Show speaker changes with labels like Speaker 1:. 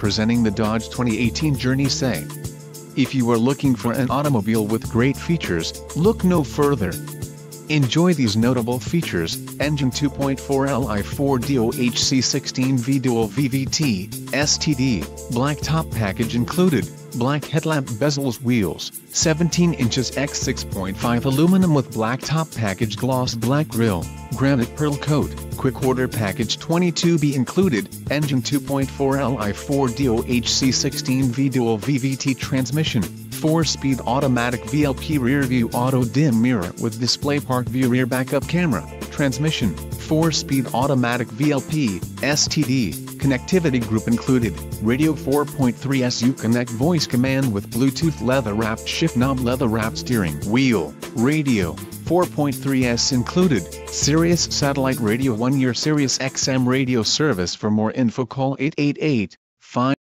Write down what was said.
Speaker 1: presenting the Dodge 2018 Journey Say. If you are looking for an automobile with great features, look no further. Enjoy these notable features, engine 2.4 Li 4 DOHC 16V dual VVT, STD, black top package included, black headlamp bezels wheels, 17 inches x 6.5 aluminum with black top package gloss black grille, granite pearl coat, quick order package 22B included, engine 2.4 Li 4 DOHC 16V dual VVT transmission, 4-speed automatic VLP rear view auto dim mirror with display park view rear backup camera, transmission, 4-speed automatic VLP, STD, connectivity group included, radio 4.3 S Uconnect voice command with Bluetooth leather wrapped shift knob leather wrapped steering wheel, radio, 4.3S included, Sirius satellite radio 1 year Sirius XM radio service. For more info call 888 5